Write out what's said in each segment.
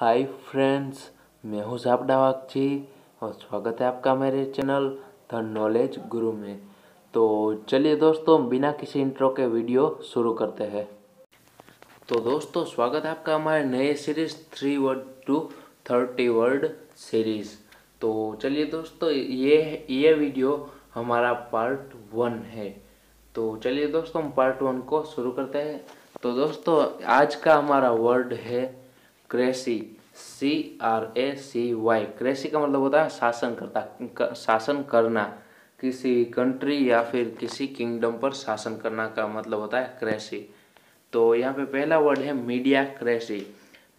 Hi friends मैं हूँ सापडावाक जी और स्वागत है आपका मेरे चैनल द नॉलेज गुरु में। तो चलिए दोस्तों, बिना किसी इंट्रो के वीडियो शुरू करते हैं। तो दोस्तों, स्वागत है आपका हमारे नए series three word to thirty word series तो चलिए दोस्तों, ये ये वीडियो हमारा पार्ट वन है। तो चलिए दोस्तों, हम पार्ट वन को शुरू करते हैं। तो दोस्तों, आज का हमारा वर्ड है cracy C R A C Y cracy का मतलब होता है शासन करता शासन करना। किसी कंट्री या फिर किसी किंगडम पर शासन करना का मतलब होता है क्रेसी। तो यहाँ पे पहला वर्ड है मीडिया क्रेसी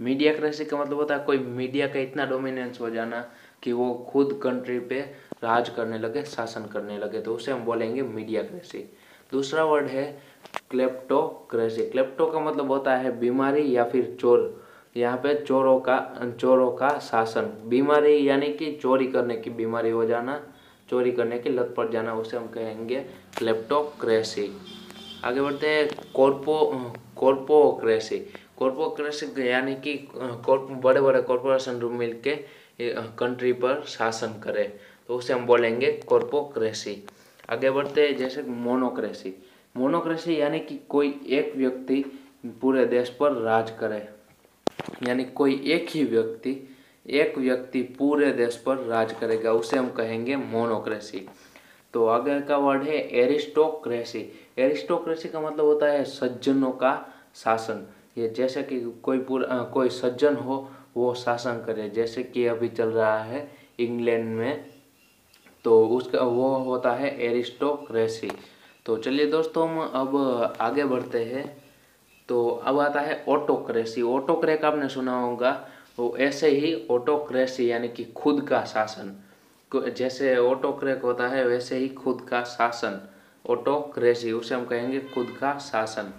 मीडिया क्रेसी का मतलब होता है कोई मीडिया का इतना डोमिनेंस हो जाना कि वो खुद कंट्री पे राज करने लगे, शासन करने लगे तो उसे हम बोलेंगे मीडिया क्रेसी दूसरा वर्ड है क्लेप्टोक्रेसी क्लेप्टो का मतलब होता है बीमारी या फिर चोर। यहाँ पे चोरों का चोरों का शासन। बीमारी यानी कि चोरी करने की बीमारी हो जाना, चोरी करने की लत पड़ जाना, उसे हम कहेंगे क्लेप्टोक्रेसी आगे बढ़ते हैं कॉर्पो कॉर्पोक्रेसी कॉर्पोक्रेसी यानी कि बड़े बड़े कॉरपोरेशन मिल के कंट्री पर शासन करे। तो उसे हम बोलेंगे कॉर्पोक्रेसी आगे बढ़ते हैं, जैसे मोनोक्रेसी मोनोक्रेसी यानी कि कोई एक व्यक्ति पूरे देश पर राज करे। यानी कोई एक ही व्यक्ति, एक व्यक्ति पूरे देश पर राज करेगा, उसे हम कहेंगे मोनोक्रेसी। तो आगे का वर्ड है एरिस्टोक्रेसी। एरिस्टोक्रेसी का मतलब होता है सज्जनों का शासन। ये जैसे कि कोई पूरा कोई सज्जन हो, वो शासन करे। जैसे कि अभी चल रहा है इंग्लैंड में तो उसका, वो होता है एरिस्टोक्रेसी। तो चलिए दोस्तों, हम अब आगे बढ़ते हैं। तो अब आता है ऑटोक्रेसी ऑटोक्रेक आपने सुना होगा, वो ऐसे ही ऑटोक्रेसी यानी कि खुद का शासन। जैसे ऑटोक्रेक होता है, वैसे ही खुद का शासन। ऑटोक्रेसी उसे हम कहेंगे खुद का शासन।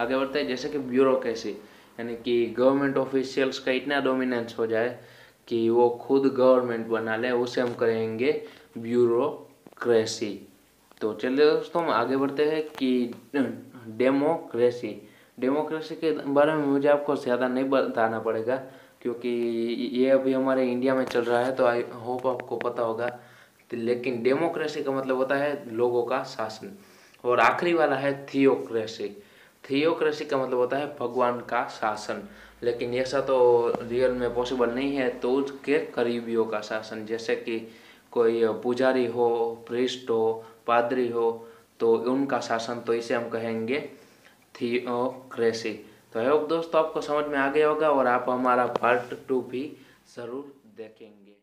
आगे बढ़ते हैं, जैसे कि ब्यूरोक्रेसी यानी कि गवर्नमेंट ऑफिशियल्स का इतना डोमिनेंस हो जाए कि वो खुद गवर्नमेंट बना ले, उसे हम कहेंगे ब्यूरोक्रेसी तो चलिए दोस्तों, हम आगे बढ़ते हैं कि डेमोक्रेसी डेमोक्रेसी के बारे में मुझे आपको ज़्यादा नहीं बताना पड़ेगा, क्योंकि ये अभी हमारे इंडिया में चल रहा है तो आई होप आपको पता होगा। लेकिन डेमोक्रेसी का मतलब होता है लोगों का शासन। और आखिरी वाला है थियोक्रेसी। थियोक्रेसी का मतलब होता है भगवान का शासन। लेकिन ऐसा तो रियल में पॉसिबल नहीं है तो उसके करीबियों का शासन। जैसे कि कोई पुजारी हो, प्रिस्ट हो, पादरी हो तो उनका शासन तो इसे हम कहेंगे थियोक्रेसी तो होप दोस्तों, आपको समझ में आ गया होगा और आप हमारा पार्ट टू भी ज़रूर देखेंगे।